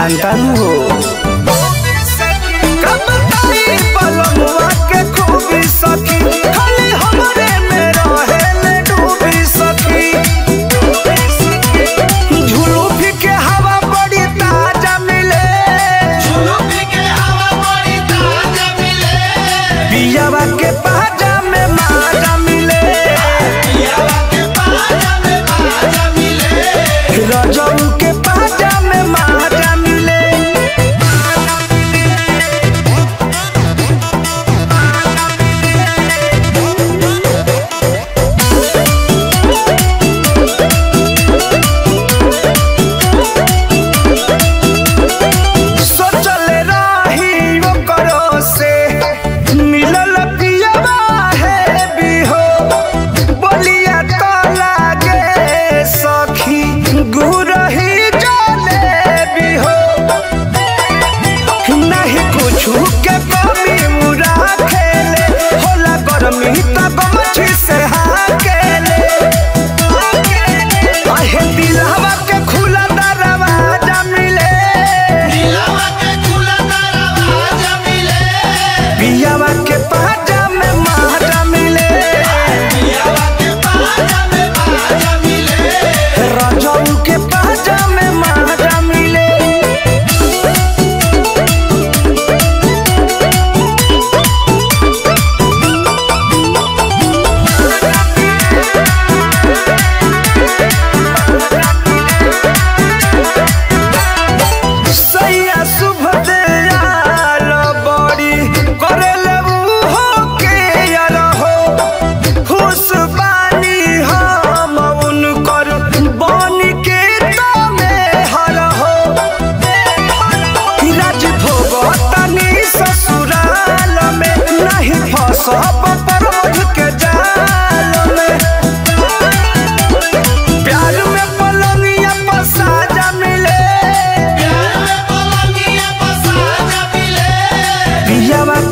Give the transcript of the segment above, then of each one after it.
爱耽误。नहीं कुछ के कमी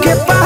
¿Qué pasa?